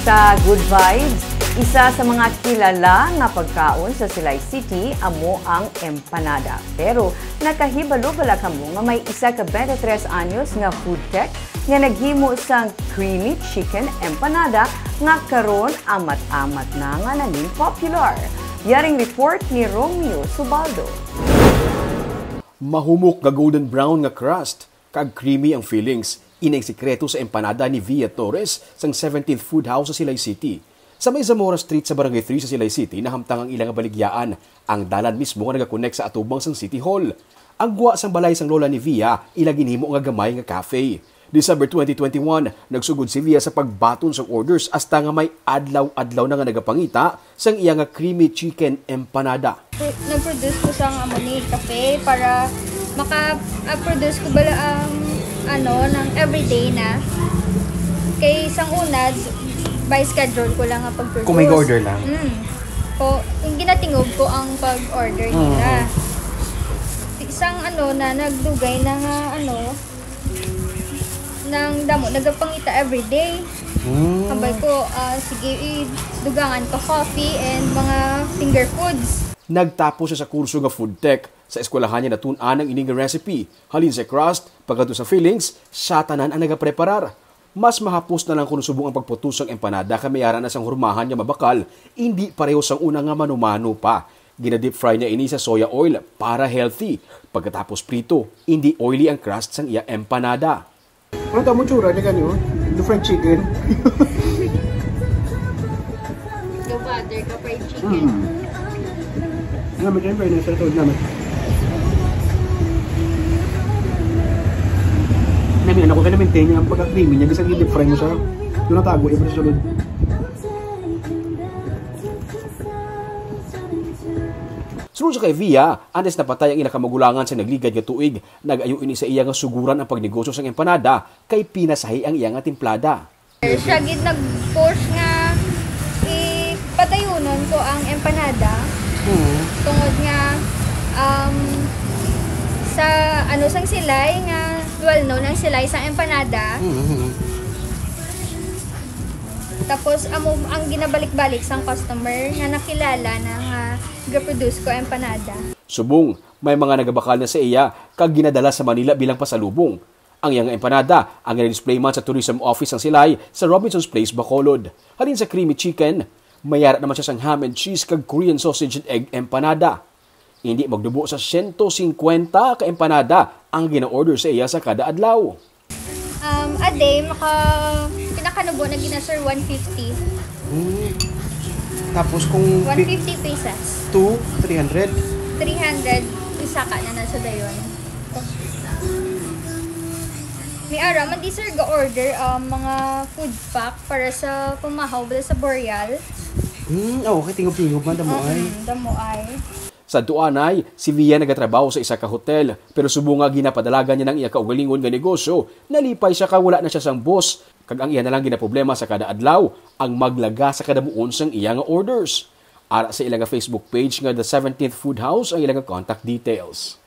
sa Good Vibes, isa sa mga kilala nga pagkaon sa Silay City amo ang empanada. Pero nakahibalo bala kamo nga may isa ka 23 anyos nga food tech nga naghimo sang creamy chicken empanada nga karon amat-amat na nga naging popular. Yaring report ni Romeo Subaldo. Mahumok nga golden brown nga crust, kag creamy ang fillings. Inang sikreto sa empanada ni Via Torres sang 17th Food House sa Silay City. Sa may Zamora Street sa Barangay 3 sa Silay City, nahamtang ang ilang baligyaan. Ang dalan mismo nga nagakonect sa atubang sang City Hall. Ang guwa sang balay sang lola ni Via, ilagin himo nga gamay nga cafe. December 2021, nagsugod si Via sa pagbaton sa orders hasta nga may adlaw-adlaw na nga nagapangita sang iya nga creamy chicken empanada. Pro- nag-produce ko sa Amoni Cafe para maka-produce ko bala ang ano, ng everyday na. Kay isang una, by schedule ko lang ang pag-produce. Kung may order lang? Mm. Po, yung ginatingog ko ang pag-order nila. Isang ano na nagdugay na nga ano, ng damo, nagapangita everyday. Mm. Sabay ko, ah, sige, dugangan ko coffee and mga finger foods. Nagtapos siya sa kurso nga food tech. Sa eskwelahan niya natunan ang ining recipe. Halin sa crust, pagkato sa fillings, siya tanan ang nagapreparar. Mas mahapos na lang kung subong ang pagputos ng empanada kamayara na sang hurmahan niya mabakal, hindi pareho sang una nga manumano pa. Gina-deep fry niya ini sa soya oil para healthy. Pagkatapos prito, hindi oily ang crust sang iya empanada. Ano tamo tsura niya ganyo? The fried chicken. The butter, ka fried chicken. Mm. Namin dyan, very nice. Ito namin. Namin, ano ko kaya na-maintain niya ang pagka-creamy niya. Kasi deep fry mo siya. Doon natago, sa sulod. Sunod sa kay Via, antes napatay ang inakamagulangan sa nagligad nga tuig, nag-ayo ini sa iya nga suguran ang pagnegosyo sa empanada kay pinasahi ang iya nga timplada. Siya gid nag-push nga ipatayunon ko ang empanada Mm. tungod nga um, sa ano sang silay nga well known ang silay sa empanada Mm-hmm. tapos amo ang ginabalik-balik sang customer nga nakilala na nga ga-produce ko empanada Subong, may mga nagabakal na sa iya kag ginadala sa Manila bilang pasalubong. Ang iyang empanada ang display man sa tourism office ng Silay sa Robinson's Place, Bacolod. Halin sa creamy chicken, mayara naman siya sang ham and cheese kag Korean sausage and egg empanada. Hindi magdubo sa 150 ka empanada ang gina-order sa iya sa kada adlaw. um, a day maka pinakanubo na gina sir 150 Mm. Tapos kung 150 pesos 2, 300. 300 isa ka na nasa dayon. May ara man di sir ga-order um, mga food pack para sa pumahaw bala sa Boreal. Mm, oh, okay, tingog-tingog man damo ay. Mm, damo ay. Sa tuanay, si Via nagatrabaho sa isa ka hotel, pero subunga ginapadalagan niya ng iya kaugalingon nga negosyo, nalipay siya kawala na siya sang boss, kag ang iya na lang ginaproblema sa kada adlaw, ang maglaga sa kada muon sang iya nga orders. Ara sa ilang nga Facebook page nga The 17th Food House ang ilang nga contact details.